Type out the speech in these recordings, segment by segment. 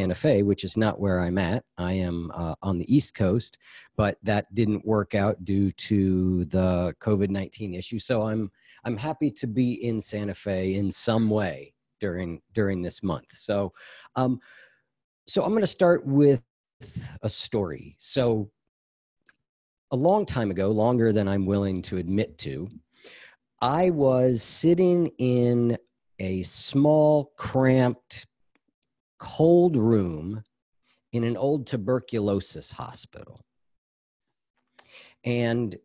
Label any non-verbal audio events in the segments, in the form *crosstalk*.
Santa Fe, which is not where I'm at. I am uh, on the East Coast, but that didn't work out due to the COVID nineteen issue. So I'm I'm happy to be in Santa Fe in some way during during this month. So, um, so I'm going to start with a story. So, a long time ago, longer than I'm willing to admit to, I was sitting in a small, cramped, cold room in an old tuberculosis hospital. And a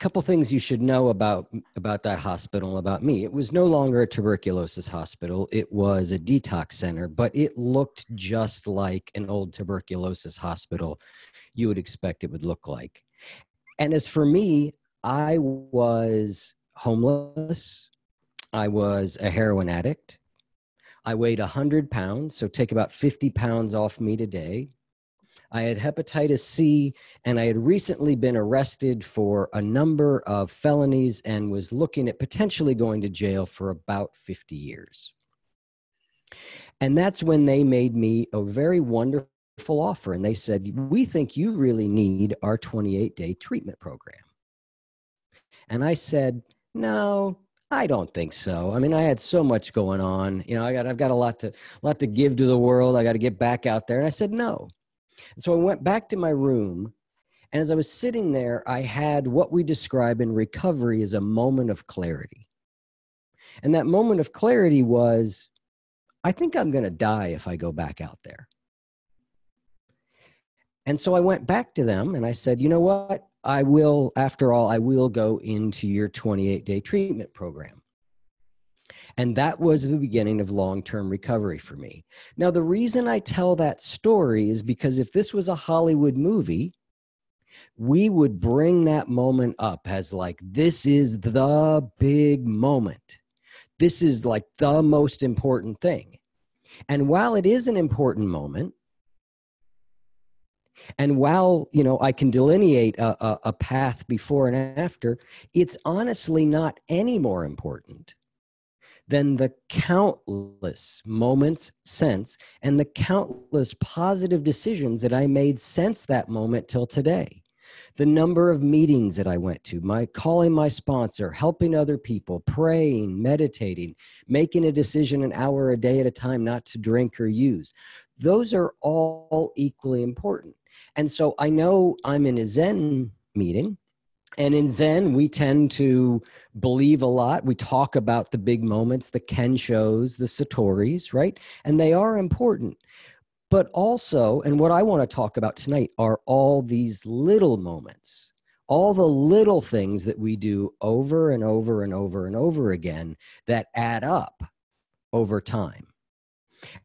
couple things you should know about about that hospital about me. It was no longer a tuberculosis hospital. It was a detox center but it looked just like an old tuberculosis hospital you would expect it would look like. And as for me i was homeless. I was a heroin addict I weighed 100 pounds, so take about 50 pounds off me today. I had hepatitis C, and I had recently been arrested for a number of felonies and was looking at potentially going to jail for about 50 years. And that's when they made me a very wonderful offer. And they said, We think you really need our 28 day treatment program. And I said, No, I don't think so. I mean, I had so much going on. You know, I got I've got a lot to lot to give to the world. I got to get back out there. And I said no. And so I went back to my room, and as I was sitting there, I had what we describe in recovery as a moment of clarity. And that moment of clarity was I think I'm going to die if I go back out there. And so I went back to them and I said, you know what? I will, after all, I will go into your 28 day treatment program. And that was the beginning of long term recovery for me. Now, the reason I tell that story is because if this was a Hollywood movie, we would bring that moment up as like, this is the big moment. This is like the most important thing. And while it is an important moment, and while you know I can delineate a, a, a, path before and after, it's honestly not any more important than the countless moments since and the countless positive decisions that I made since that moment till today. The number of meetings that I went to, my calling my sponsor, helping other people, praying, meditating, making a decision an hour a day at a time not to drink or use. Those are all equally important. And so I know I'm in a Zen meeting. And in Zen, we tend to believe a lot. We talk about the big moments, the Kenshos, the Satoris, right? And they are important. But also, and what I want to talk about tonight are all these little moments, all the little things that we do over and over and over and over again that add up over time.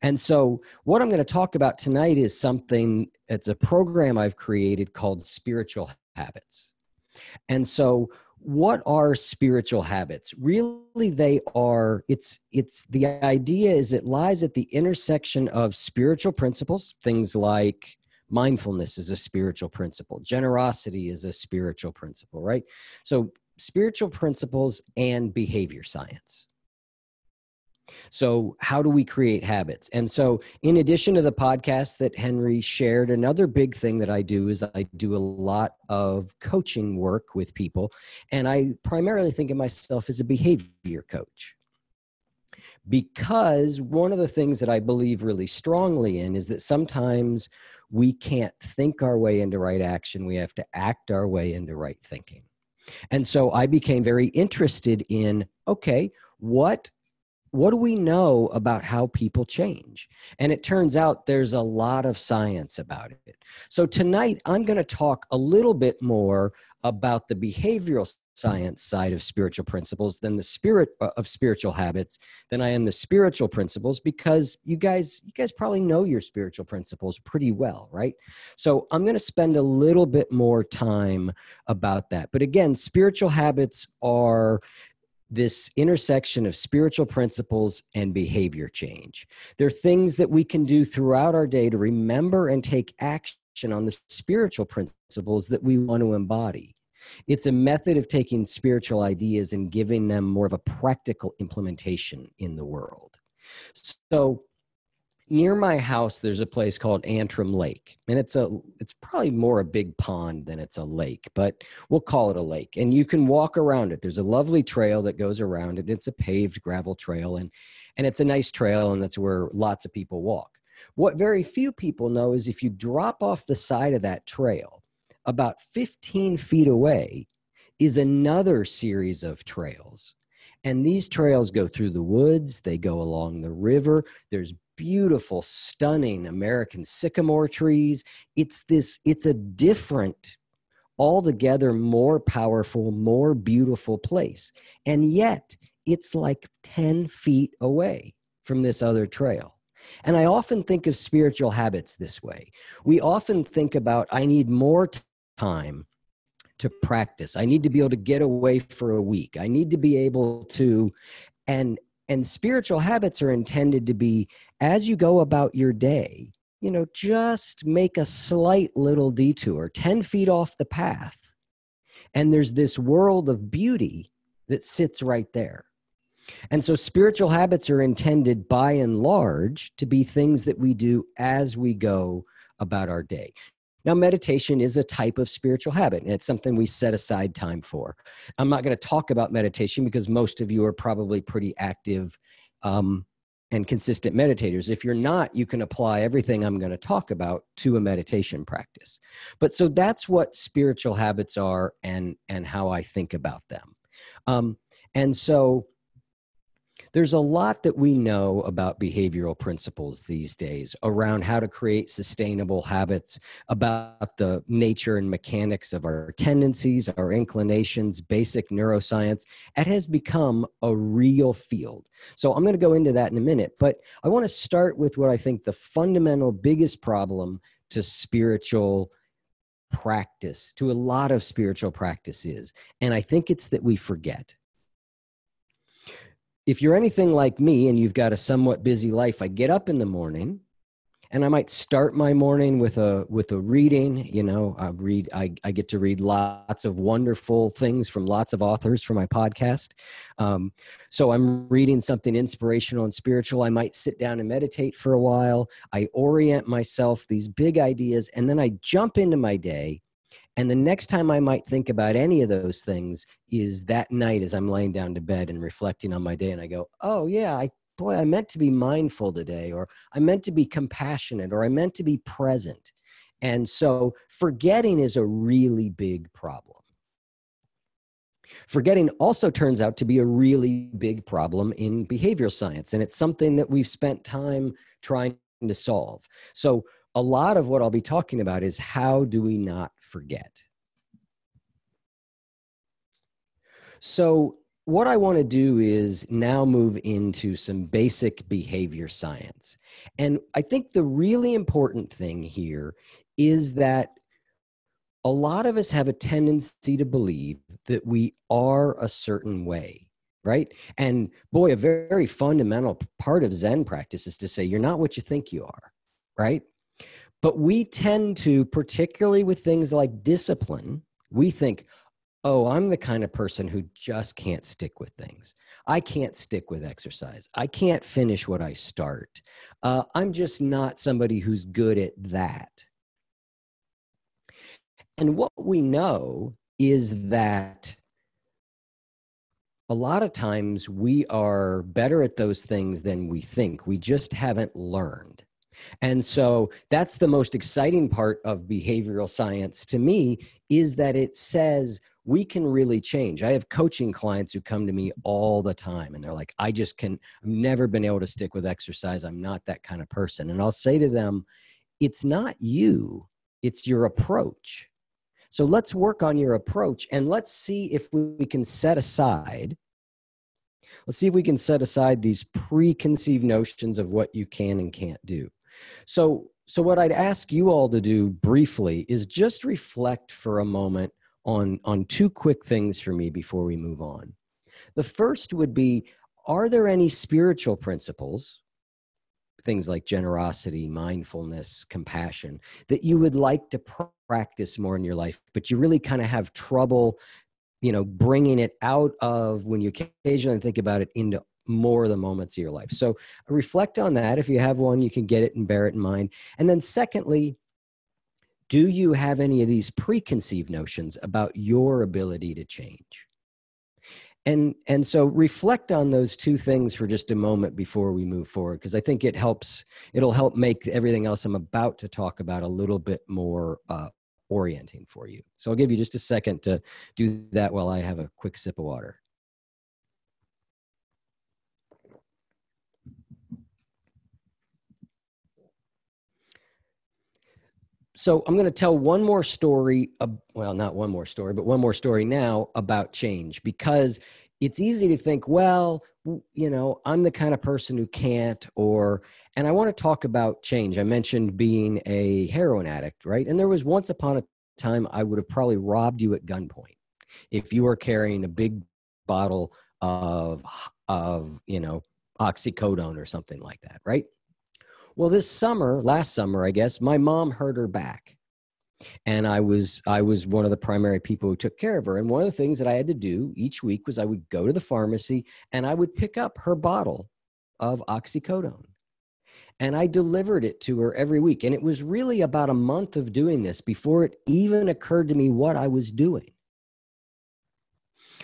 And so, what I'm going to talk about tonight is something, it's a program I've created called Spiritual Habits. And so, what are spiritual habits? Really they are it's it's the idea is it lies at the intersection of spiritual principles things like mindfulness is a spiritual principle generosity is a spiritual principle right? So spiritual principles and behavior science so, how do we create habits? And so, in addition to the podcast that Henry shared, another big thing that I do is I do a lot of coaching work with people. And I primarily think of myself as a behavior coach. Because one of the things that I believe really strongly in is that sometimes we can't think our way into right action, we have to act our way into right thinking. And so I became very interested in okay, what what do we know about how people change? And it turns out there's a lot of science about it. So tonight, I'm going to talk a little bit more about the behavioral science side of spiritual principles than the spirit uh, of spiritual habits than I am the spiritual principles because you guys you guys probably know your spiritual principles pretty well, right? So I'm going to spend a little bit more time about that. But again, spiritual habits are this intersection of spiritual principles and behavior change. There are things that we can do throughout our day to remember and take action on the spiritual principles that we want to embody. It's a method of taking spiritual ideas and giving them more of a practical implementation in the world. So, near my house there's a place called antrim lake and it's a it's probably more a big pond than it's a lake but we'll call it a lake and you can walk around it there's a lovely trail that goes around it it's a paved gravel trail and and it's a nice trail and that's where lots of people walk what very few people know is if you drop off the side of that trail about 15 feet away is another series of trails and these trails go through the woods, they go along the river. There's beautiful, stunning American sycamore trees. It's this, it's a different, altogether more powerful, more beautiful place. And yet, it's like 10 feet away from this other trail. And I often think of spiritual habits this way. We often think about, I need more time to practice. I need to be able to get away for a week. I need to be able to, and and spiritual habits are intended to be as you go about your day, you know, just make a slight little detour, 10 feet off the path. And there's this world of beauty that sits right there. And so spiritual habits are intended by and large to be things that we do as we go about our day. Now, meditation is a type of spiritual habit, and it's something we set aside time for. I'm not going to talk about meditation because most of you are probably pretty active um, and consistent meditators. If you're not, you can apply everything I'm going to talk about to a meditation practice. But so that's what spiritual habits are and, and how I think about them. Um, and so there's a lot that we know about behavioral principles these days around how to create sustainable habits, about the nature and mechanics of our tendencies, our inclinations, basic neuroscience. It has become a real field. So I'm going to go into that in a minute, but I want to start with what I think the fundamental biggest problem to spiritual practice, to a lot of spiritual practice is. And I think it's that we forget if you're anything like me and you've got a somewhat busy life, I get up in the morning and I might start my morning with a with a reading. You know, I read. I, I get to read lots of wonderful things from lots of authors for my podcast. Um, so I'm reading something inspirational and spiritual. I might sit down and meditate for a while. I orient myself these big ideas, and then I jump into my day and the next time I might think about any of those things is that night as I'm laying down to bed and reflecting on my day, and I go, oh, yeah, I, boy, I meant to be mindful today, or I meant to be compassionate, or I meant to be present. And so forgetting is a really big problem. Forgetting also turns out to be a really big problem in behavioral science, and it's something that we've spent time trying to solve. So, a lot of what I'll be talking about is how do we not forget? So, what I want to do is now move into some basic behavior science. And I think the really important thing here is that a lot of us have a tendency to believe that we are a certain way, right? And boy, a very fundamental part of Zen practice is to say, you're not what you think you are, right? But we tend to, particularly with things like discipline, we think, oh, I'm the kind of person who just can't stick with things. I can't stick with exercise. I can't finish what I start. Uh, I'm just not somebody who's good at that. And what we know is that a lot of times we are better at those things than we think. We just haven't learned. And so that's the most exciting part of behavioral science to me is that it says we can really change. I have coaching clients who come to me all the time and they're like, I just can, I've never been able to stick with exercise. I'm not that kind of person. And I'll say to them, it's not you, it's your approach. So let's work on your approach and let's see if we can set aside let's see if we can set aside these preconceived notions of what you can and can't do. So, so what I'd ask you all to do briefly is just reflect for a moment on, on two quick things for me before we move on. The first would be Are there any spiritual principles, things like generosity, mindfulness, compassion, that you would like to practice more in your life, but you really kind of have trouble? you know bringing it out of when you occasionally think about it into more of the moments of your life. So reflect on that. If you have one, you can get it and bear it in mind. And then, secondly, do you have any of these preconceived notions about your ability to change? And, and so reflect on those two things for just a moment before we move forward because i think it helps it'll help make everything else i'm about to talk about a little bit more uh, orienting for you so i'll give you just a second to do that while i have a quick sip of water So I'm going to tell one more story. Uh, well, not one more story, but one more story now about change because it's easy to think, well, you know, I'm the kind of person who can't, or, and I want to talk about change. I mentioned being a heroin addict, right? And there was once upon a time I would have probably robbed you at gunpoint if you were carrying a big bottle of, of, you know, oxycodone or something like that, right? Well, this summer, last summer, I guess, my mom hurt her back. And I was I was one of the primary people who took care of her. And one of the things that I had to do each week was I would go to the pharmacy and I would pick up her bottle of oxycodone. And I delivered it to her every week. And it was really about a month of doing this before it even occurred to me what I was doing.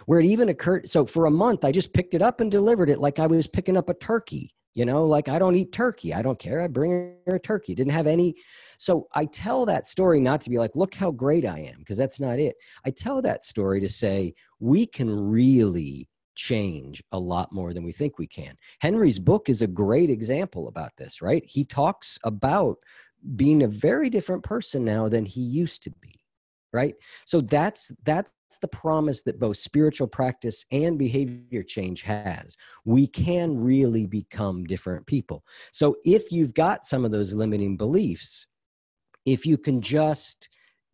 Where it even occurred, so for a month, I just picked it up and delivered it like I was picking up a turkey you know, like I don't eat turkey. I don't care. I bring her a turkey. Didn't have any. So I tell that story not to be like, look how great I am, because that's not it. I tell that story to say we can really change a lot more than we think we can. Henry's book is a great example about this, right? He talks about being a very different person now than he used to be right so that's that's the promise that both spiritual practice and behavior change has. We can really become different people. So if you've got some of those limiting beliefs, if you can just,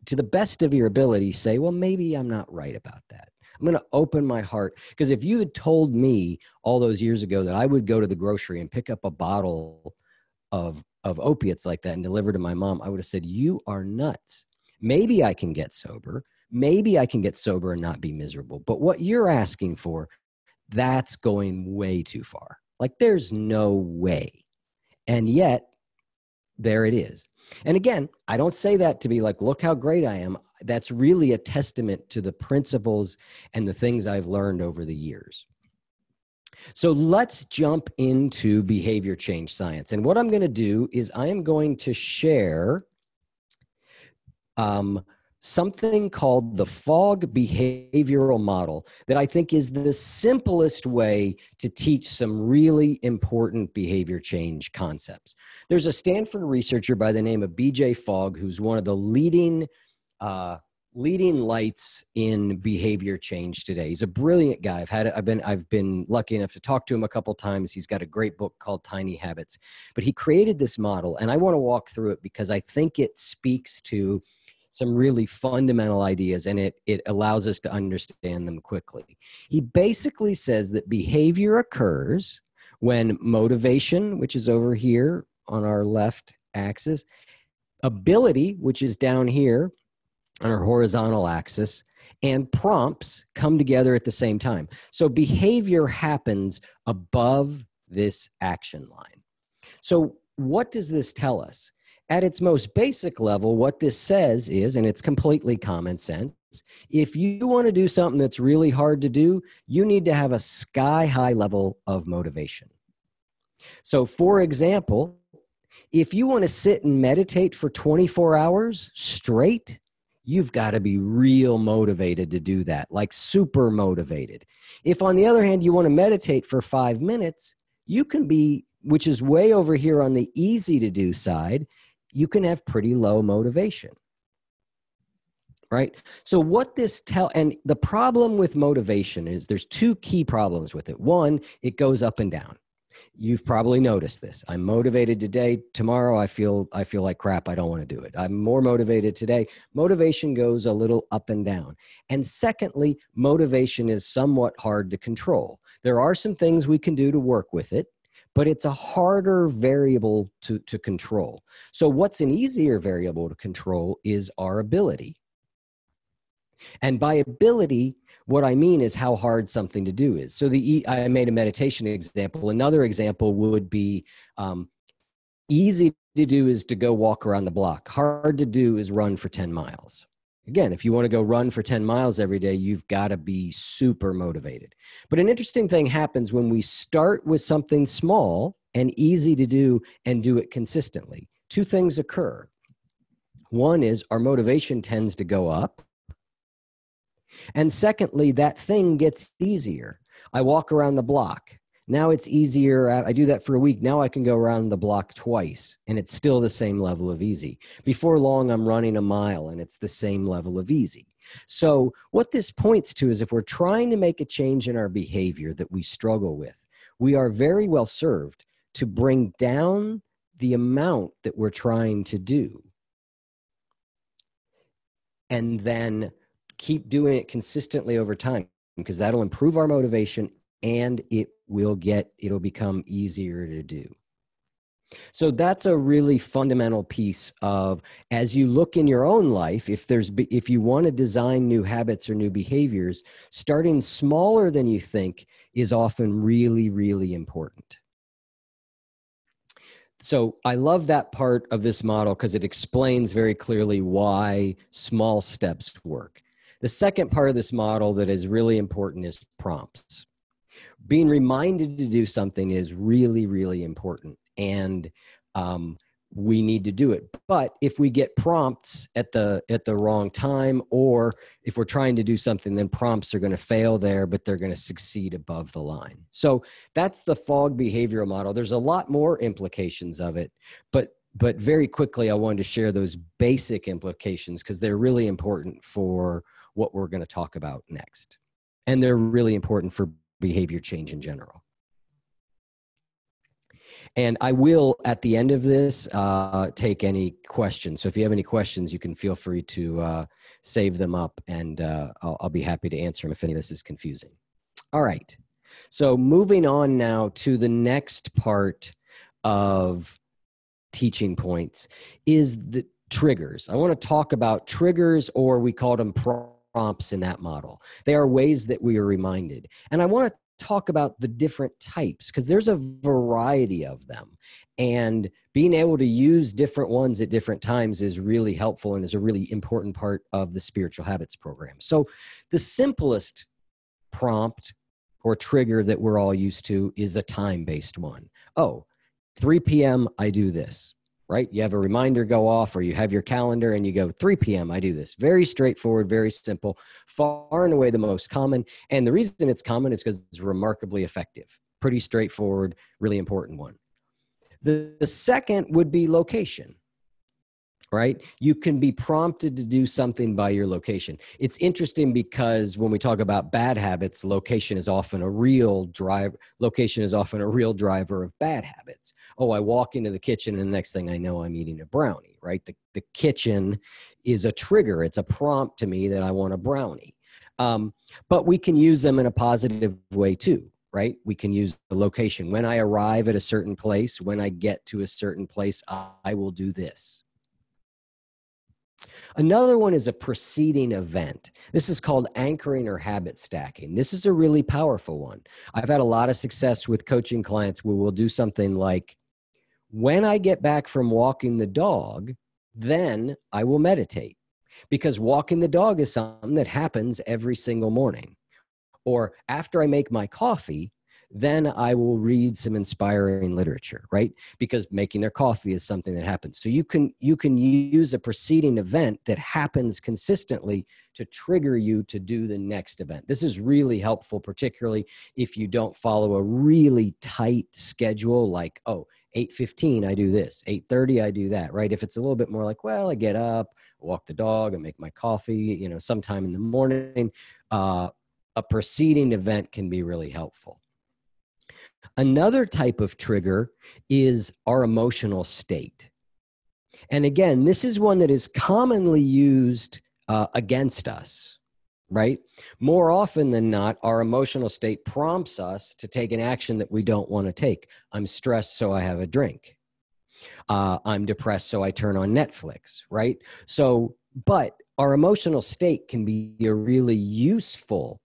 to the best of your ability, say, well, maybe I'm not right about that. I'm going to open my heart. Because if you had told me all those years ago that I would go to the grocery and pick up a bottle of, of opiates like that and deliver to my mom, I would have said, You are nuts. Maybe I can get sober. Maybe I can get sober and not be miserable. But what you're asking for, that's going way too far. Like there's no way. And yet, there it is. And again, I don't say that to be like, look how great I am. That's really a testament to the principles and the things I've learned over the years. So let's jump into behavior change science. And what I'm going to do is I am going to share um, something called the Fogg behavioral model that I think is the simplest way to teach some really important behavior change concepts. There's a Stanford researcher by the name of BJ Fogg who's one of the leading uh, leading lights in behavior change today. He's a brilliant guy. I've had I've been I've been lucky enough to talk to him a couple times. He's got a great book called Tiny Habits. But he created this model and I want to walk through it because I think it speaks to some really fundamental ideas and it, it allows us to understand them quickly. He basically says that behavior occurs when motivation, which is over here on our left axis, ability, which is down here on our horizontal axis, and prompts come together at the same time. So behavior happens above this action line. So, what does this tell us? At its most basic level, what this says is, and it's completely common sense, if you want to do something that's really hard to do, you need to have a sky high level of motivation. So, for example, if you want to sit and meditate for 24 hours straight, you've got to be real motivated to do that, like super motivated. If, on the other hand, you want to meditate for five minutes, you can be, which is way over here on the easy to do side, you can have pretty low motivation right? So what this tell and the problem with motivation is there's two key problems with it. One it goes up and down. You've probably noticed this. I'm motivated today. Tomorrow i feel i feel like crap. I don't want to do it. I'm more motivated today. Motivation goes a little up and down. And secondly motivation is somewhat hard to control. There are some things we can do to work with it but it's a harder variable to, to control. So, what's an easier variable to control is our ability. And by ability, what I mean is how hard something to do is. So the I made a meditation example. Another example would be um, easy to do is to go walk around the block. Hard to do is run for 10 miles. Again, if you want to go run for 10 miles every day, you've got to be super motivated. But an interesting thing happens when we start with something small and easy to do and do it consistently. Two things occur. One is our motivation tends to go up. And secondly, that thing gets easier. I walk around the block. Now it's easier. I do that for a week. Now I can go around the block twice and it's still the same level of easy. Before long, I'm running a mile and it's the same level of easy. So, what this points to is if we're trying to make a change in our behavior that we struggle with, we are very well served to bring down the amount that we're trying to do and then keep doing it consistently over time because that'll improve our motivation and it will get it'll become easier to do so that's a really fundamental piece of as you look in your own life if there's if you want to design new habits or new behaviors starting smaller than you think is often really really important so I love that part of this model because it explains very clearly why small steps work. The second part of this model that is really important is prompts. Being reminded to do something is really, really important. And um, we need to do it. But if we get prompts at the at the wrong time or if we're trying to do something then prompts are going to fail there but they're going to succeed above the line. So that's the Fogg behavioral model. There's a lot more implications of it but but very quickly i wanted to share those basic implications because they're really important for what we're going to talk about next. And they're really important for behavior change in general and I will, at the end of this, uh, take any questions. So if you have any questions, you can feel free to uh, save them up and uh, I'll, I'll be happy to answer them if any of this is confusing. All right. So moving on now to the next part of teaching points is the triggers. I want to talk about triggers, or we call them prompts in that model. They are ways that we are reminded. And I want to talk about the different types because there's a variety of them and being able to use different ones at different times is really helpful and is a really important part of the spiritual habits program so the simplest prompt or trigger that we're all used to is a time based one. Oh, 3 p.m i do this right? You have a reminder go off, or you have your calendar and you go 3 p.m. I do this. Very straightforward, very simple, far and away the most common. And the reason it's common is because it's remarkably effective. Pretty straightforward, really important one. The, the second would be location right? You can be prompted to do something by your location. It's interesting because when we talk about bad habits, location is often a real drive. Location is often a real driver of bad habits. Oh, I walk into the kitchen and the next thing I know, I'm eating a brownie, right? The, the kitchen is a trigger. It's a prompt to me that I want a brownie. Um, but we can use them in a positive way too right? We can use the location. When I arrive at a certain place, when I get to a certain place, I will do this. Another one is a preceding event. This is called anchoring or habit stacking. This is a really powerful one. I've had a lot of success with coaching clients where we'll do something like when I get back from walking the dog, then I will meditate because walking the dog is something that happens every single morning. Or after I make my coffee, then I will read some inspiring literature, right? Because making their coffee is something that happens. So you can you can use a preceding event that happens consistently to trigger you to do the next event. This is really helpful, particularly if you don't follow a really tight schedule like, oh, 8.15 i do this 8.30 i do that right if it's a little bit more like well i get up walk the dog and make my coffee you know sometime in the morning uh, a preceding event can be really helpful Another type of trigger is our emotional state. And again, this is one that is commonly used uh, against us, right? More often than not, our emotional state prompts us to take an action that we don't want to take. I'm stressed, so I have a drink. Uh, I'm depressed, so I turn on Netflix, right? So, but our emotional state can be a really useful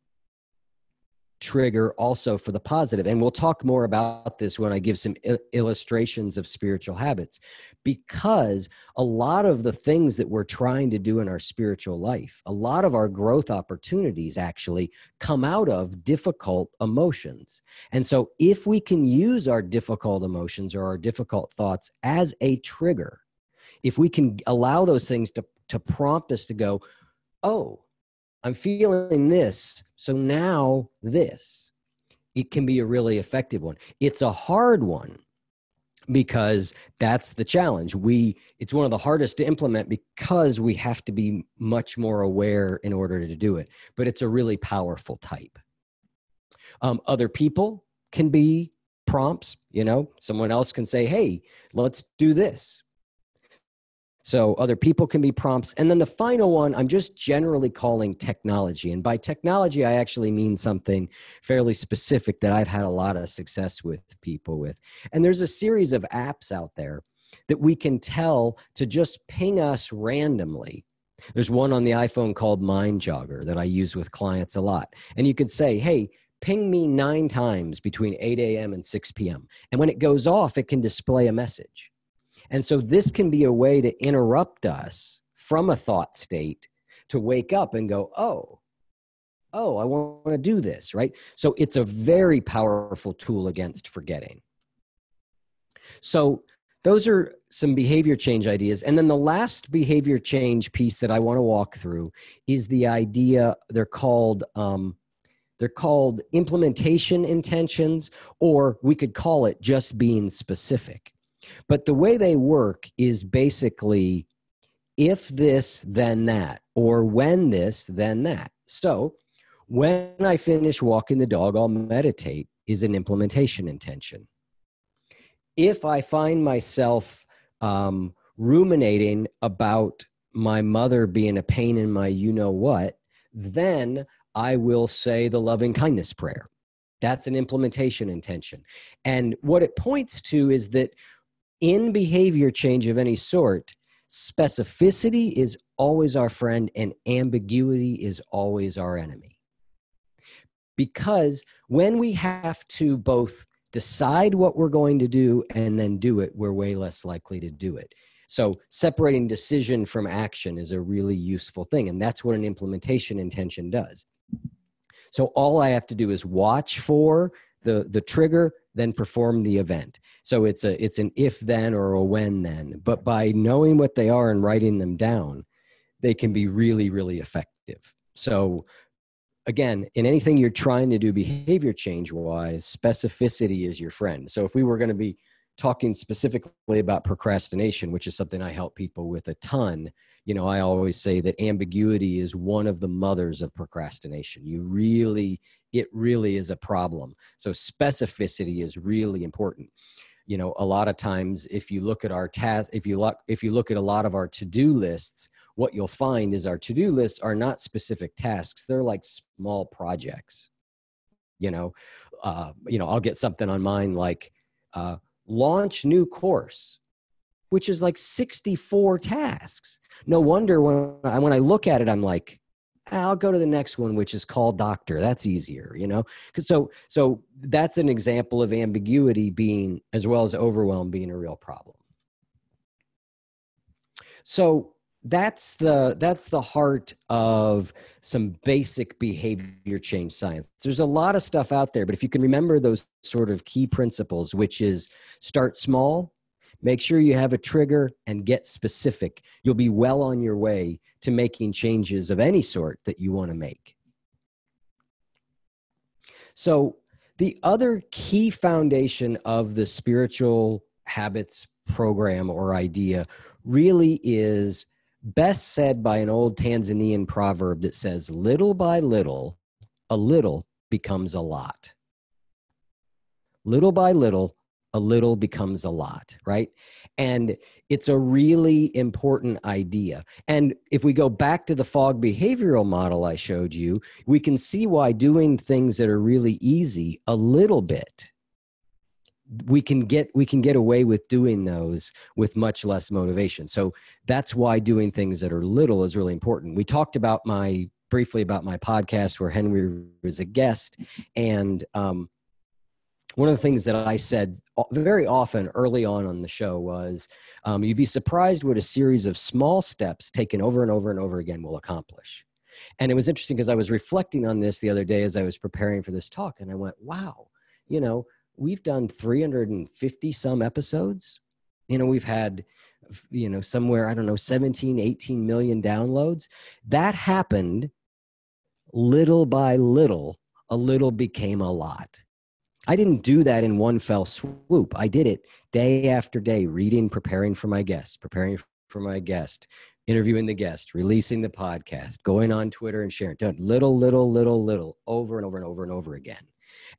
trigger also for the positive. And we'll talk more about this when i give some il- illustrations of spiritual habits because a lot of the things that we're trying to do in our spiritual life a lot of our growth opportunities actually come out of difficult emotions. And so if we can use our difficult emotions or our difficult thoughts as a trigger if we can allow those things to to prompt us to go oh I'm feeling this. So now this. It can be a really effective one. It's a hard one because that's the challenge. We it's one of the hardest to implement because we have to be much more aware in order to do it. But it's a really powerful type. Um, other people can be prompts. You know, someone else can say, "Hey, let's do this." So other people can be prompts. And then the final one, I'm just generally calling technology. And by technology, I actually mean something fairly specific that I've had a lot of success with people with. And there's a series of apps out there that we can tell to just ping us randomly. There's one on the iPhone called Mind Jogger that I use with clients a lot. And you could say, hey, ping me nine times between 8 a.m. and 6 p.m. And when it goes off, it can display a message. And so this can be a way to interrupt us from a thought state to wake up and go, oh, oh, I want to do this, right? So it's a very powerful tool against forgetting. So those are some behavior change ideas. And then the last behavior change piece that I want to walk through is the idea they're called um, they're called implementation intentions, or we could call it just being specific. But the way they work is basically if this, then that, or when this, then that. So when I finish walking the dog, I'll meditate is an implementation intention. If I find myself um, ruminating about my mother being a pain in my you know what, then I will say the loving kindness prayer. That's an implementation intention. And what it points to is that in behavior change of any sort, specificity is always our friend and ambiguity is always our enemy. Because when we have to both decide what we're going to do and then do it, we're way less likely to do it. So, separating decision from action is a really useful thing. And that's what an implementation intention does. So, all I have to do is watch for the, the trigger, then perform the event. So it's a it's an if then or a when then. But by knowing what they are and writing them down, they can be really really effective. So again, in anything you're trying to do behavior change wise, specificity is your friend. So if we were going to be talking specifically about procrastination, which is something I help people with a ton, you know, I always say that ambiguity is one of the mothers of procrastination. You really, it really is a problem. So specificity is really important. You know, a lot of times if you look at our task, if you look, if you look at a lot of our to-do lists, what you'll find is our to-do lists are not specific tasks. They're like small projects. You know, uh, you know, I'll get something on mine like uh, launch new course which is like 64 tasks. No wonder when I, when I look at it, I'm like, I'll go to the next one, which is call doctor. That's easier, you know. So so that's an example of ambiguity being as well as overwhelm being a real problem. So that's the that's the heart of some basic behavior change science there's a lot of stuff out there but if you can remember those sort of key principles which is start small Make sure you have a trigger and get specific. You'll be well on your way to making changes of any sort that you want to make. So, the other key foundation of the spiritual habits program or idea really is best said by an old Tanzanian proverb that says, Little by little, a little becomes a lot. Little by little, a little becomes a lot, right? And it's a really important idea. And if we go back to the Fogg behavioral model I showed you, we can see why doing things that are really easy a little bit we can get we can get away with doing those with much less motivation so that's why doing things that are little is really important we talked about my briefly about my podcast where henry was a guest and um, one of the things that i said very often early on on the show was um, you'd be surprised what a series of small steps taken over and over and over again will accomplish. And it was interesting because i was reflecting on this the other day as i was preparing for this talk and i went wow you know we've done 350 some episodes. You know we've had you know somewhere i don't know 17 18 million downloads. That happened little by little a little became a lot i didn't do that in one fell swoop. I did it day after day reading preparing for my guests preparing for my guest interviewing the guest releasing the podcast going on twitter and sharing. Done little little little little over and over and over and over again.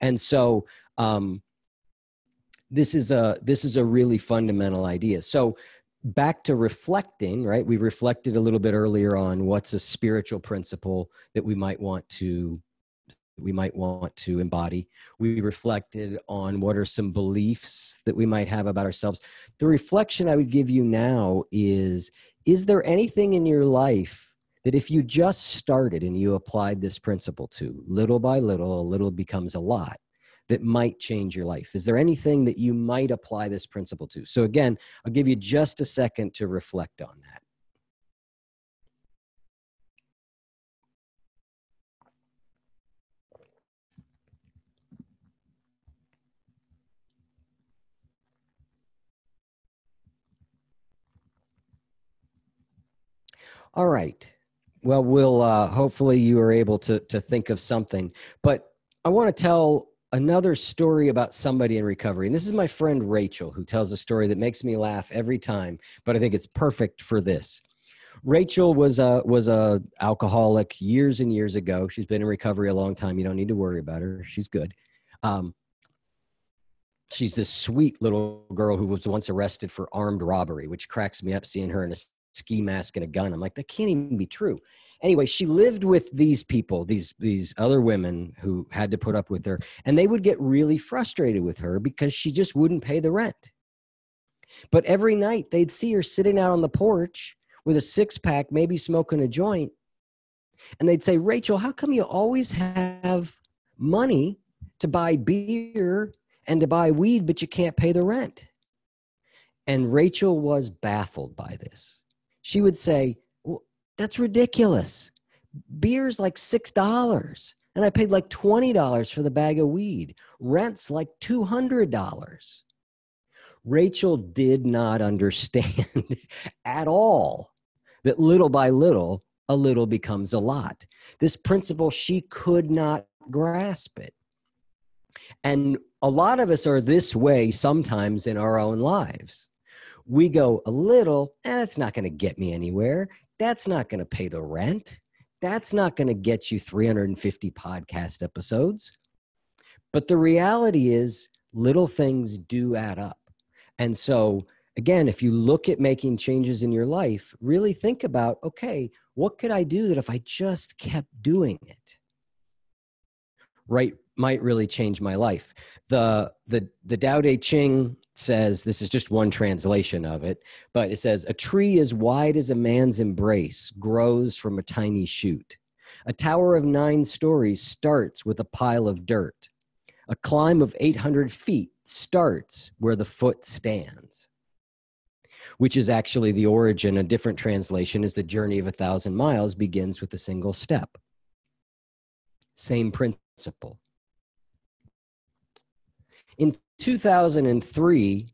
And so um, this is a this is a really fundamental idea. So back to reflecting right? We reflected a little bit earlier on what's a spiritual principle that we might want to we might want to embody we reflected on what are some beliefs that we might have about ourselves the reflection i would give you now is is there anything in your life that if you just started and you applied this principle to little by little a little becomes a lot that might change your life? Is there anything that you might apply this principle to? So, again, I'll give you just a second to reflect on that. All right. Well, we'll uh, hopefully you are able to to think of something. But I want to tell another story about somebody in recovery. And this is my friend Rachel, who tells a story that makes me laugh every time, but I think it's perfect for this. Rachel was a was a alcoholic years and years ago. She's been in recovery a long time. You don't need to worry about her. She's good. Um, she's this sweet little girl who was once arrested for armed robbery, which cracks me up seeing her in a ski mask and a gun. I'm like, that can't even be true. Anyway she lived with these people these these other women who had to put up with her and they would get really frustrated with her because she just wouldn't pay the rent. But every night they'd see her sitting out on the porch with a six pack maybe smoking a joint and they'd say rachel how come you always have money to buy beer and to buy weed but you can't pay the rent? And rachel was baffled by this she would say that's ridiculous. Beer's like $6 and I paid like $20 for the bag of weed. Rent's like $200. Rachel did not understand *laughs* at all that little by little, a little becomes a lot. This principle, she could not grasp it. And a lot of us are this way sometimes in our own lives. We go a little, eh, it's not going to get me anywhere. That's not going to pay the rent. That's not going to get you 350 podcast episodes. But the reality is, little things do add up. And so, again, if you look at making changes in your life, really think about okay, what could I do that if I just kept doing it? Right, might really change my life. The the the Tao Te Ching says this is just one translation of it, but it says a tree as wide as a man's embrace grows from a tiny shoot. A tower of nine stories starts with a pile of dirt. A climb of 800 feet starts where the foot stands, which is actually the origin. A different translation is the journey of a thousand miles begins with a single step. Same principle. In 2003,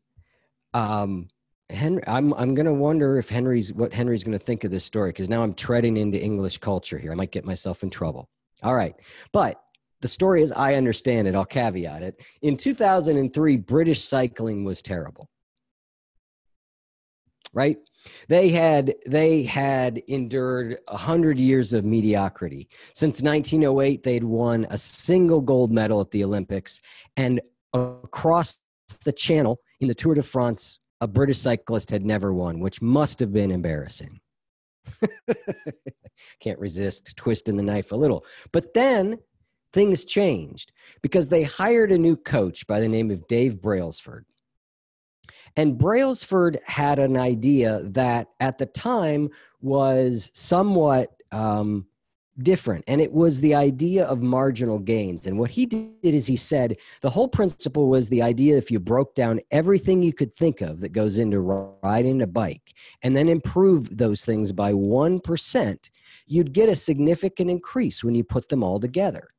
um, Henry, I'm I'm gonna wonder if Henry's what Henry's gonna think of this story because now I'm treading into English culture here. I might get myself in trouble. All right, but the story is I understand it. I'll caveat it. In 2003, British cycling was terrible. Right? They had they had endured hundred years of mediocrity. Since 1908, they'd won a single gold medal at the Olympics, and across the channel in the Tour de France, a British cyclist had never won, which must have been embarrassing. *laughs* Can't resist twisting the knife a little. But then things changed because they hired a new coach by the name of Dave Brailsford. And Brailsford had an idea that at the time was somewhat um, different. And it was the idea of marginal gains. And what he did is he said the whole principle was the idea if you broke down everything you could think of that goes into riding a bike and then improve those things by 1%, you'd get a significant increase when you put them all together.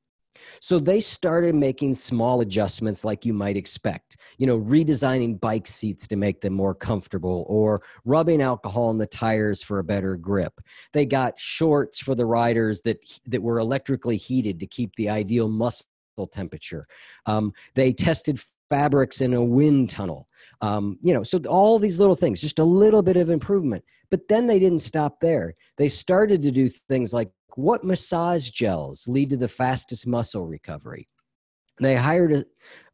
So they started making small adjustments like you might expect, you know, redesigning bike seats to make them more comfortable or rubbing alcohol on the tires for a better grip. They got shorts for the riders that that were electrically heated to keep the ideal muscle temperature. Um, they tested fabrics in a wind tunnel. Um, you know, so all these little things, just a little bit of improvement. But then they didn't stop there. They started to do things like what massage gels lead to the fastest muscle recovery? They hired a,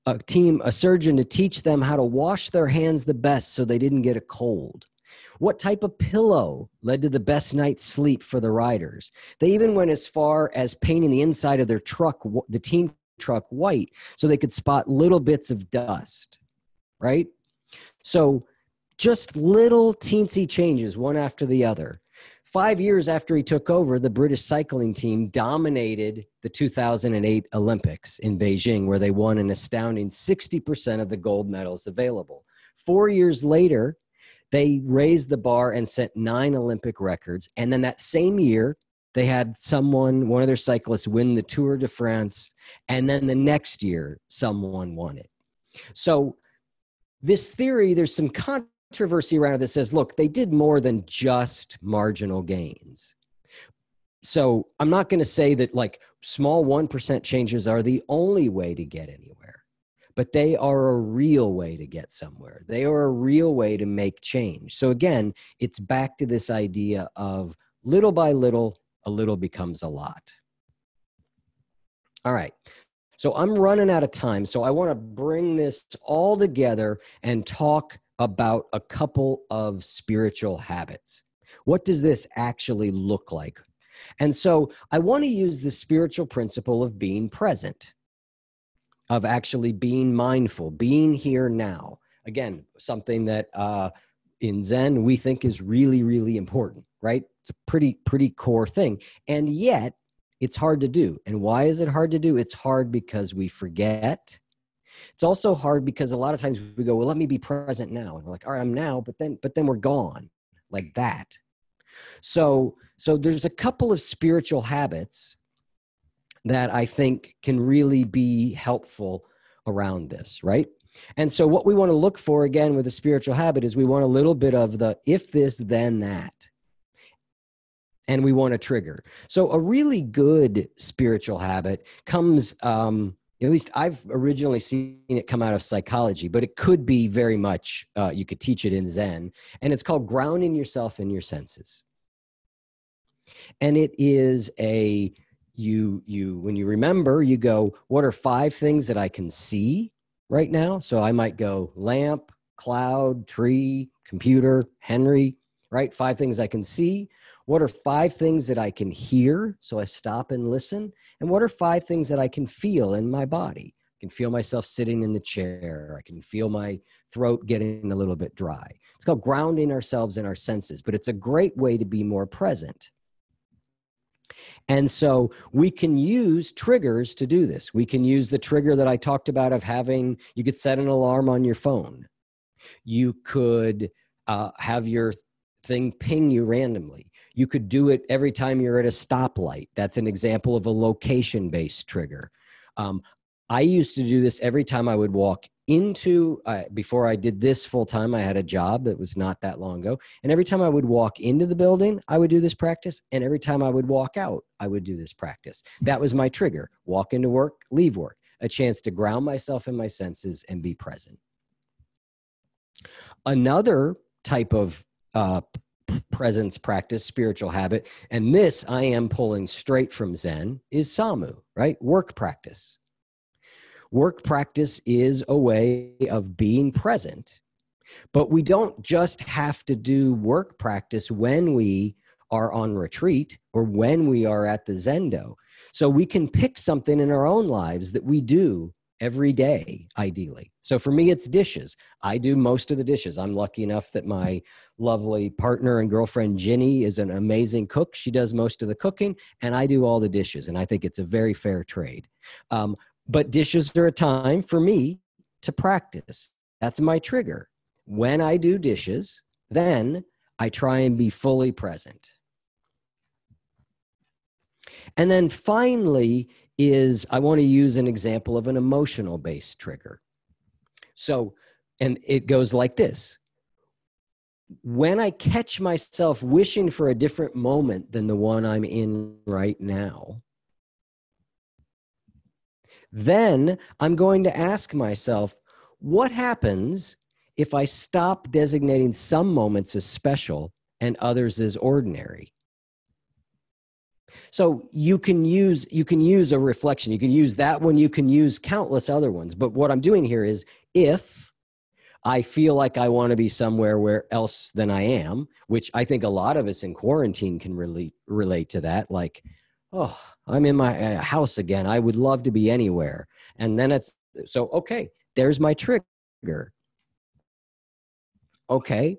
a team, a surgeon to teach them how to wash their hands the best so they didn't get a cold. What type of pillow led to the best night's sleep for the riders? They even went as far as painting the inside of their truck, the team truck, white so they could spot little bits of dust, right? So just little teensy changes, one after the other. Five years after he took over, the British cycling team dominated the 2008 Olympics in Beijing, where they won an astounding 60% of the gold medals available. Four years later, they raised the bar and set nine Olympic records. And then that same year, they had someone, one of their cyclists, win the Tour de France. And then the next year, someone won it. So, this theory, there's some controversy around it that says, look, they did more than just marginal gains. So I'm not going to say that like small 1% changes are the only way to get anywhere, but they are a real way to get somewhere. They are a real way to make change. So again, it's back to this idea of little by little, a little becomes a lot. All right. So I'm running out of time. So I want to bring this all together and talk about a couple of spiritual habits. What does this actually look like? And so I want to use the spiritual principle of being present, of actually being mindful, being here now. Again, something that uh, in Zen we think is really, really important, right? It's a pretty, pretty core thing. And yet, it's hard to do. And why is it hard to do? It's hard because we forget it's also hard because a lot of times we go, well, let me be present now. And we're like, all right, I'm now, but then, but then we're gone like that. So, so there's a couple of spiritual habits that I think can really be helpful around this, right? And so, what we want to look for again with a spiritual habit is we want a little bit of the if this, then that. And we want to trigger. So, a really good spiritual habit comes um, at least I've originally seen it come out of psychology, but it could be very much, uh, you could teach it in Zen. And it's called grounding yourself in your senses. And it is a, you, you, when you remember, you go, what are five things that I can see right now? So I might go lamp, cloud, tree, computer, Henry, right? Five things I can see. What are five things that I can hear? So I stop and listen. And what are five things that I can feel in my body? I can feel myself sitting in the chair. I can feel my throat getting a little bit dry. It's called grounding ourselves in our senses, but it's a great way to be more present. And so we can use triggers to do this. We can use the trigger that I talked about of having, you could set an alarm on your phone. You could uh, have your thing ping you randomly. You could do it every time you're at a stoplight. That's an example of a location based trigger. Um, I used to do this every time I would walk into, uh, before I did this full time, I had a job that was not that long ago. And every time I would walk into the building, I would do this practice. And every time I would walk out, I would do this practice. That was my trigger walk into work, leave work, a chance to ground myself in my senses and be present. Another type of uh, presence practice, spiritual habit. And this I am pulling straight from Zen is Samu, right? Work practice. Work practice is a way of being present, but we don't just have to do work practice when we are on retreat or when we are at the Zendo. So we can pick something in our own lives that we do every day, ideally. So for me, it's dishes. I do most of the dishes. I'm lucky enough that my lovely partner and girlfriend, Ginny, is an amazing cook. She does most of the cooking, and I do all the dishes. And I think it's a very fair trade. Um, but dishes are a time for me to practice. That's my trigger. When I do dishes, then I try and be fully present. And then finally, is I want to use an example of an emotional based trigger. So, and it goes like this when I catch myself wishing for a different moment than the one I'm in right now, then I'm going to ask myself, what happens if I stop designating some moments as special and others as ordinary? So you can use you can use a reflection. You can use that one. You can use countless other ones. But what I'm doing here is if I feel like I want to be somewhere where else than I am, which I think a lot of us in quarantine can relate relate to that. Like, oh, I'm in my uh, house again. I would love to be anywhere. And then it's so okay. There's my trigger. Okay,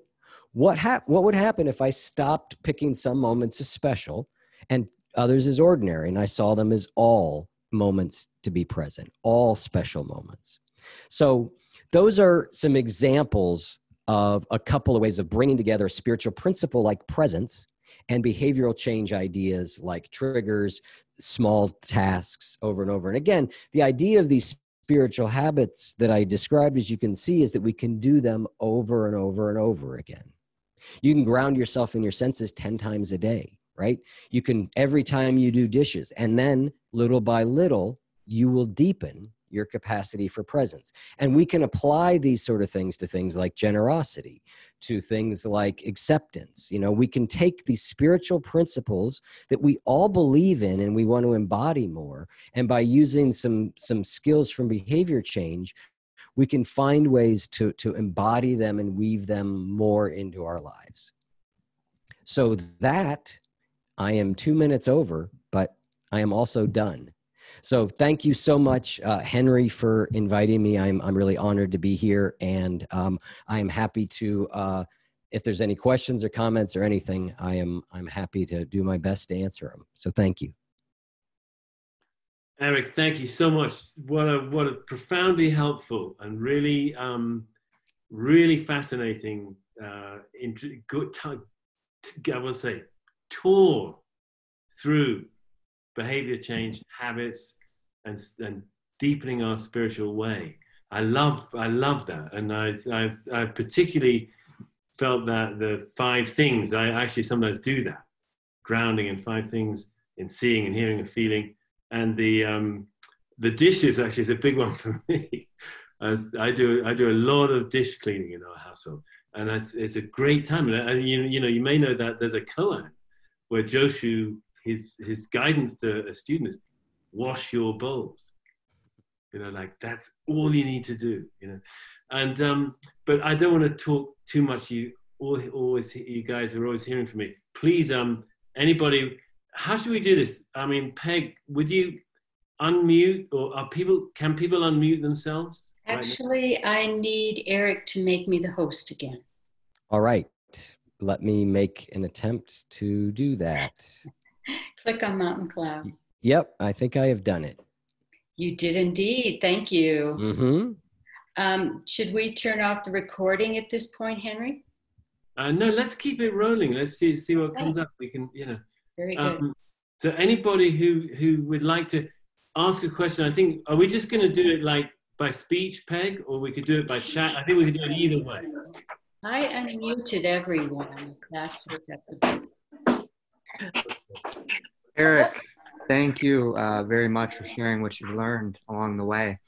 what hap- What would happen if I stopped picking some moments as special and others as ordinary. And I saw them as all moments to be present, all special moments. So, those are some examples of a couple of ways of bringing together a spiritual principle like presence and behavioral change ideas like triggers, small tasks over and over. And again, the idea of these spiritual habits that I described, as you can see, is that we can do them over and over and over again. You can ground yourself in your senses 10 times a day right? You can every time you do dishes, and then little by little, you will deepen your capacity for presence. And we can apply these sort of things to things like generosity, to things like acceptance. You know, we can take these spiritual principles that we all believe in and we want to embody more. And by using some some skills from behavior change, we can find ways to to embody them and weave them more into our lives. So that I am two minutes over, but I am also done. So thank you so much, uh, Henry, for inviting me. I'm, I'm really honored to be here, and um, I'm happy to. Uh, if there's any questions or comments or anything, I am I'm happy to do my best to answer them. So thank you. Eric, thank you so much. What a what a profoundly helpful and really um, really fascinating uh, good time. I will say tour through behavior change, habits, and, and deepening our spiritual way. I love, I love that, and I, I've, I've particularly felt that the five things. I actually sometimes do that, grounding in five things in seeing and hearing and feeling, and the um, the dishes actually is a big *laughs* one for me. I do, I do a lot of dish cleaning in our household, and it's, it's a great time. And you, you know, you may know that there's a koan where Joshu, his, his guidance to a student is wash your bowls. You know, like that's all you need to do, you know. And, um, but I don't want to talk too much. You always, you guys are always hearing from me. Please, um, anybody, how should we do this? I mean, Peg, would you unmute or are people, can people unmute themselves? Actually, right I need Eric to make me the host again. All right let me make an attempt to do that. *laughs* Click on Mountain Cloud. Yep, I think I have done it. You did indeed. Thank you. Mm-hmm. Um, should we turn off the recording at this point, Henry? Uh, no, let's keep it rolling. Let's see see what comes up. We can, you know. Very good. Um, so anybody who who would like to ask a question, I think, are we just going to do it like by speech, Peg, or we could do it by chat? I think we could do it either way. I unmuted everyone. That's acceptable. Eric, thank you uh, very much for sharing what you've learned along the way.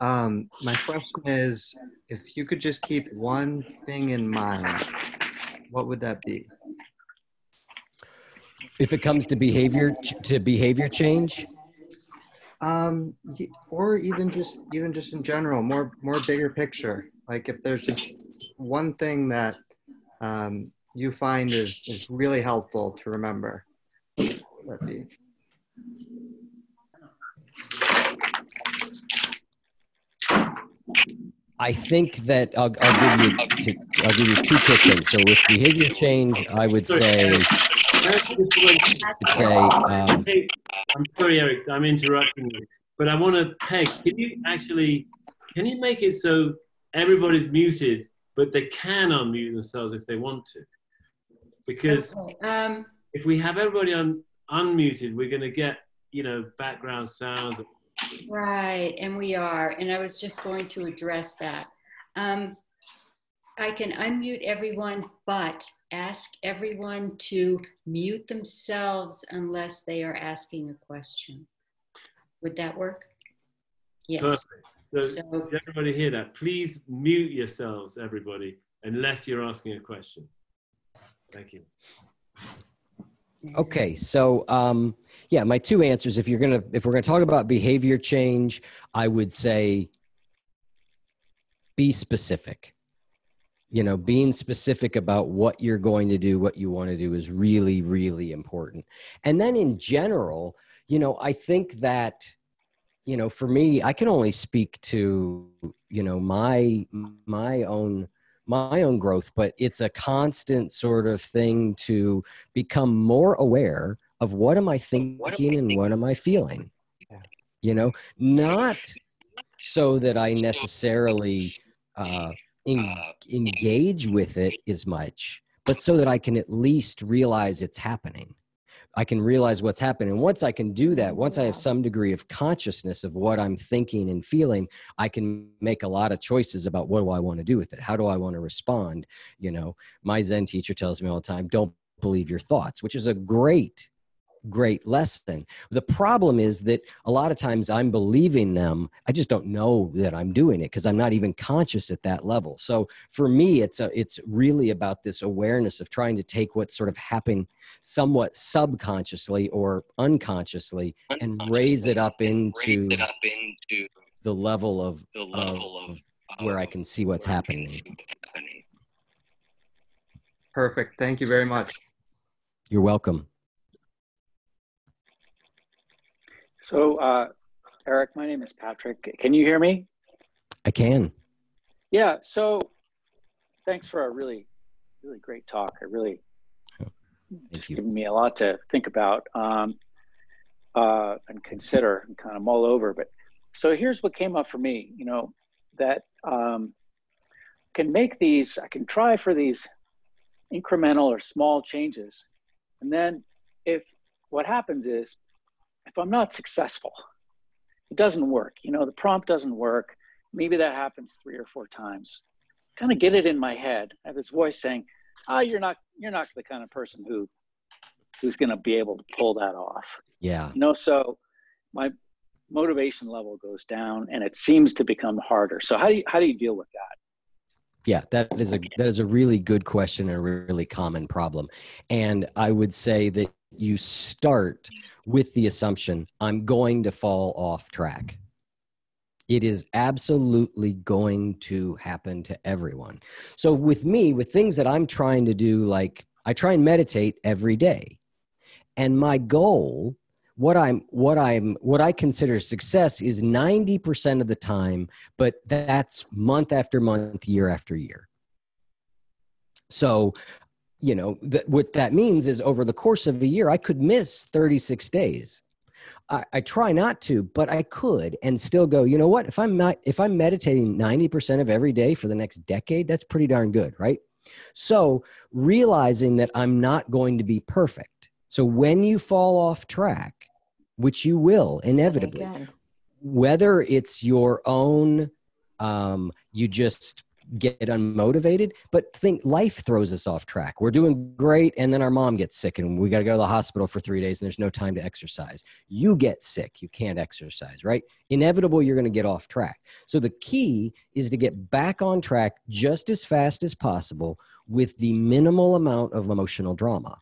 Um, my question is, if you could just keep one thing in mind, what would that be? If it comes to behavior to behavior change, um, or even just even just in general, more more bigger picture. Like if there's just one thing that um, you find is, is really helpful to remember, that be. I think that I'll, I'll give you two, I'll give you two quick things. So with behavior change, I would say say um, Hey, I'm sorry, Eric, I'm interrupting you, but I want to, Peg, can you actually, can you make it so everybody's muted, but they can unmute themselves if they want to? Because Okay, Um, if we have everybody un, unmuted, we're going to get, you know, background sounds. right, and we are, and I was just going to address that. Um, I can unmute everyone, but ask everyone to mute themselves unless they are asking a question. Would that work? Yes. Perfect. So, So- everybody hear that? Please mute yourselves, everybody, unless you're asking a question. Thank you. Okay, so um, yeah, my two answers. If you're gonna, if we're gonna talk about behavior change, I would say be specific. You know, being specific about what you're going to do, what you want to do, is really, really important. And then in general, you know, I think that, you know, for me, I can only speak to, you know, my my own my own growth, but it's a constant sort of thing to become more aware of what am I thinking and what am I feeling. You know, not so that I necessarily uh, en- engage with it as much, but so that I can at least realize it's happening. I can realize what's happening. And once I can do that, once I have some degree of consciousness of what I'm thinking and feeling, I can make a lot of choices about what do I want to do with it? How do I want to respond? You know, my Zen teacher tells me all the time, don't believe your thoughts, which is a great, great lesson. The problem is that a lot of times I'm believing them. I just don't know that I'm doing it because I'm not even conscious at that level. So for me, it's a, it's really about this awareness of trying to take what's sort of happening somewhat subconsciously or unconsciously and raise it up into it up into the level of, the level of, where I can see what's happening. can see what's happening. Perfect. Thank you very much. You're welcome. So, uh, Eric, my name is Patrick. Can you hear me? I can. Yeah. So, thanks for a really, really great talk. It really just given me a lot to think about um, uh, and consider and kind of mull over. But so here's what came up for me. You know that um, can make these. I can try for these incremental or small changes, and then if what happens is if I'm not successful, it doesn't work. You know, the prompt doesn't work. Maybe that happens three or four times. Kind of get it in my head. I have this voice saying, "Ah, you're not, you're not the kind of person who, who's going to be able to pull that off." Yeah. You know, so my motivation level goes down, and it seems to become harder. So how do you, how do you deal with that? Yeah, that is a that is a really good question and a really common problem. And I would say that you start with the assumption I'm going to fall off track. It is absolutely going to happen to everyone. So with me, with things that I'm trying to do like I try and meditate every day. And my goal what I'm what I'm what I consider success is 90% of the time but that's month after month, year after year. So, you know, that what that means is over the course of a year, I could miss 36 days. I, I try not to, but I could and still go, you know what? If I'm not, if I'm meditating 90% of every day for the next decade, that's pretty darn good, right? So realizing that I'm not going to be perfect. So when you fall off track, which you will inevitably, whether it's your own um, you just get unmotivated but think life throws us off track. We're doing great and then our mom gets sick and we got to go to the hospital for three days and there's no time to exercise. You get sick. You can't exercise right? Inevitable you're going to get off track. So the key is to get back on track just as fast as possible with the minimal amount of emotional drama.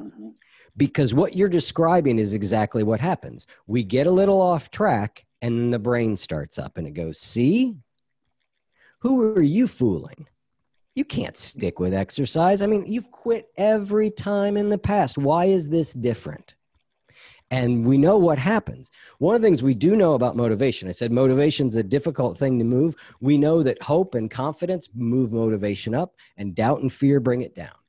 Mhm. because what you're describing is exactly what happens. We get a little off track, and then the brain starts up and it goes, See, who are you fooling? You can't stick with exercise. I mean, you've quit every time in the past. Why is this different? And we know what happens. One of the things we do know about motivation, I said motivation is a difficult thing to move. We know that hope and confidence move motivation up, and doubt and fear bring it down.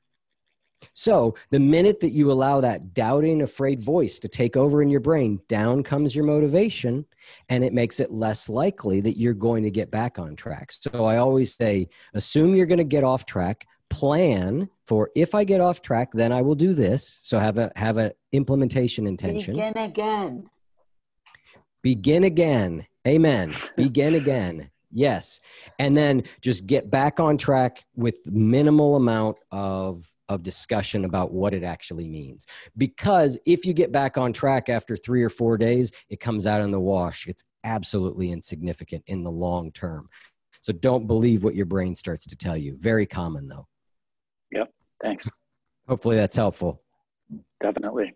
So, the minute that you allow that doubting, afraid voice to take over in your brain, down comes your motivation, and it makes it less likely that you're going to get back on track. So, I always say, assume you're going to get off track, plan for if I get off track, then I will do this. So, have a have an implementation intention. Begin again. Begin again. Amen. Begin again. Yes. And then just get back on track with minimal amount of of discussion about what it actually means. Because if you get back on track after 3 or 4 days, it comes out in the wash. It's absolutely insignificant in the long term. So don't believe what your brain starts to tell you. Very common though. Yep. Thanks. Hopefully that's helpful. Definitely.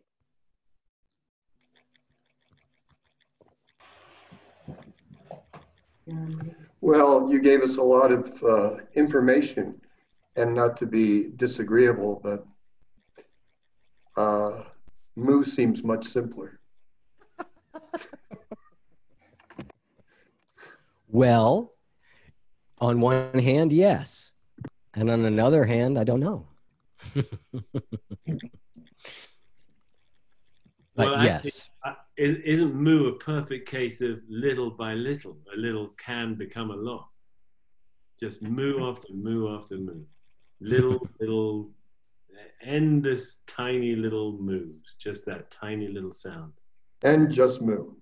Well, you gave us a lot of uh, information, and not to be disagreeable, but uh, Mu seems much simpler. *laughs* Well, on one hand, yes. And on another hand, I don't know. *laughs* but Well, yes. Uh, is- Isn't mu a perfect case of little by little? A little can become a lot. Just mu after mu after mu. Little, little, endless, tiny little moves. Just that tiny little sound. And just Mu.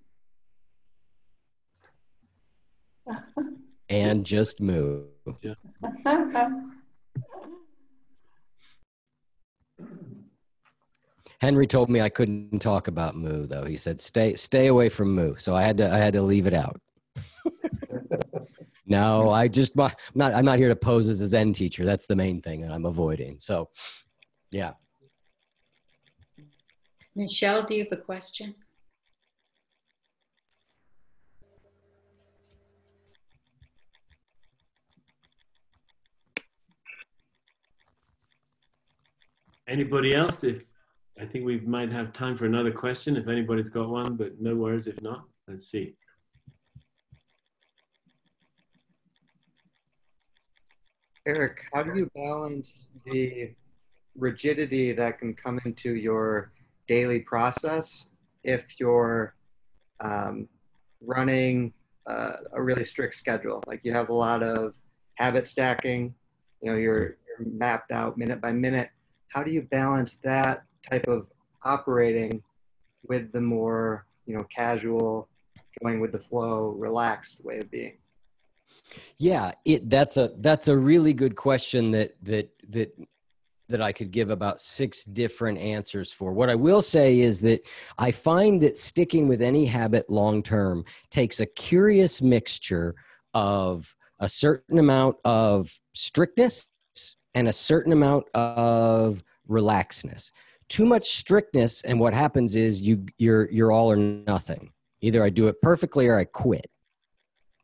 *laughs* and just move. *laughs* Henry told me I couldn't talk about mu though. He said stay stay away from mu. So I had to I had to leave it out. *laughs* no, I just I'm not I'm not here to pose as a Zen teacher. That's the main thing that I'm avoiding. So yeah. Michelle, do you have a question? Anybody else? If I think we might have time for another question if anybody's got one, but no worries if not. Let's see. Eric, how do you balance the rigidity that can come into your daily process if you're um, running uh, a really strict schedule? Like you have a lot of habit stacking, you know, you're, you're mapped out minute by minute. How do you balance that type of operating with the more, you know, casual, going with the flow, relaxed way of being? Yeah, it that's a that's a really good question that that that that I could give about six different answers for. What I will say is that I find that sticking with any habit long term takes a curious mixture of a certain amount of strictness and a certain amount of relaxedness. Too much strictness and what happens is you you're you're all or nothing. Either I do it perfectly or I quit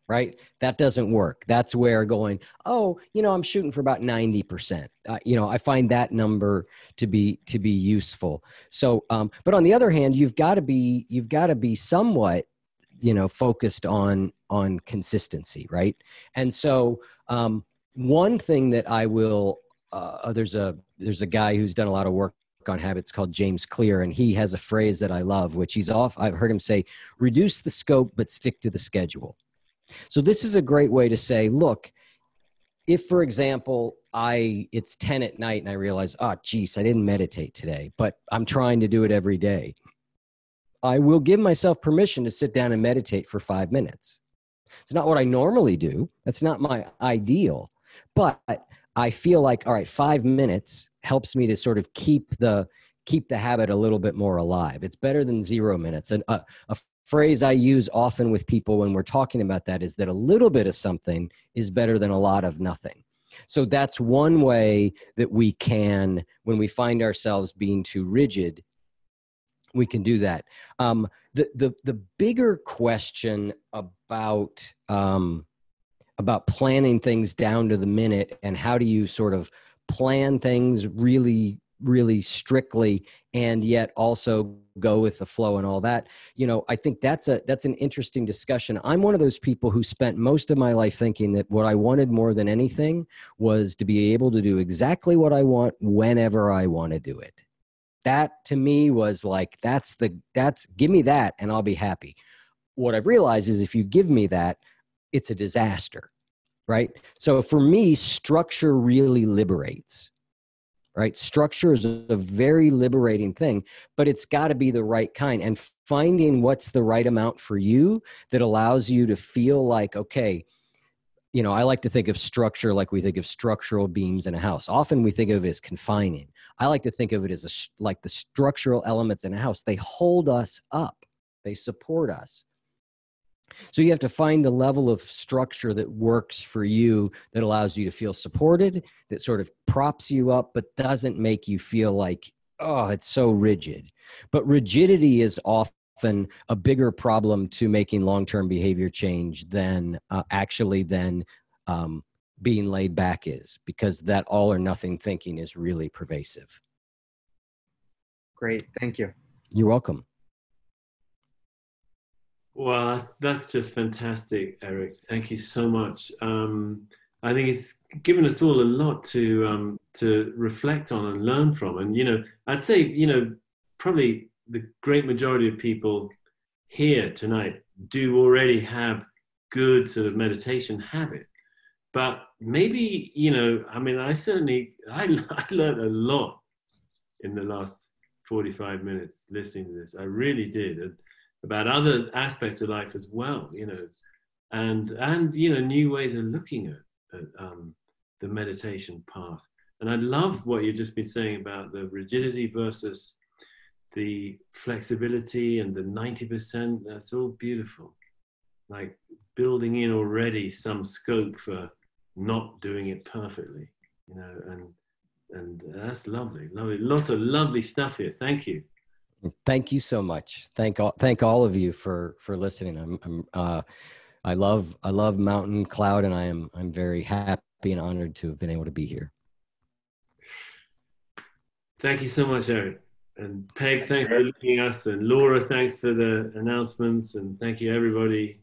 right? That doesn't work. That's where going, oh, you know, I'm shooting for about 90%. Uh, you know, I find that number to be to be useful. So, um, but on the other hand, you've got to be you've got to be somewhat, you know, focused on on consistency, right? And so, um, one thing that I will uh, there's a there's a guy who's done a lot of work on habits called James Clear, and he has a phrase that I love, which he's off. I've heard him say, "Reduce the scope, but stick to the schedule." So this is a great way to say, look, if for example, I it's 10 at night and I realize, oh geez, I didn't meditate today, but I'm trying to do it every day. I will give myself permission to sit down and meditate for five minutes. It's not what I normally do. That's not my ideal. But I feel like, all right, five minutes helps me to sort of keep the keep the habit a little bit more alive. It's better than zero minutes. And uh, a, a phrase I use often with people when we're talking about that is that a little bit of something is better than a lot of nothing. So that's one way that we can, when we find ourselves being too rigid, we can do that. Um, the, the, the bigger question about, um, about planning things down to the minute and how do you sort of plan things really really strictly and yet also go with the flow and all that you know i think that's a that's an interesting discussion. I'm one of those people who spent most of my life thinking that what i wanted more than anything was to be able to do exactly what i want whenever i want to do it. That to me was like that's the that's give me that and i'll be happy. What i've realized is if you give me that it's a disaster right? So for me structure really liberates right? Structure is a very liberating thing but it's got to be the right kind and finding what's the right amount for you that allows you to feel like okay you know i like to think of structure like we think of structural beams in a house. Often we think of it as confining. I like to think of it as a like the structural elements in a house. They hold us up. They support us so you have to find the level of structure that works for you that allows you to feel supported, that sort of props you up, but doesn't make you feel like, oh, it's so rigid. But rigidity is often a bigger problem to making long term behavior change than uh, actually than um, being laid back is, because that all or nothing thinking is really pervasive. Great. Thank you. You're welcome. Well, that's just fantastic, Eric. Thank you so much. Um, I think it's given us all a lot to um, to reflect on and learn from. And you know, I'd say you know probably the great majority of people here tonight do already have good sort of meditation habit. But maybe you know, I mean, I certainly *laughs* I, I learned a lot in the last 45 minutes listening to this. I really did. And, about other aspects of life as well, you know, and and you know new ways of looking at, at um, the meditation path. And I love what you've just been saying about the rigidity versus the flexibility and the 90%. That's all beautiful. Like building in already some scope for not doing it perfectly, you know, and and that's lovely, lovely. Lots of lovely stuff here. Thank you. Thank you so much. Thank all, thank all of you for for listening. I'm, I'm uh, I love I love Mountain Cloud, and I am I'm very happy and honored to have been able to be here. Thank you so much, Eric. And Peg, thanks for leading us. And Laura, thanks for the announcements. And thank you, everybody.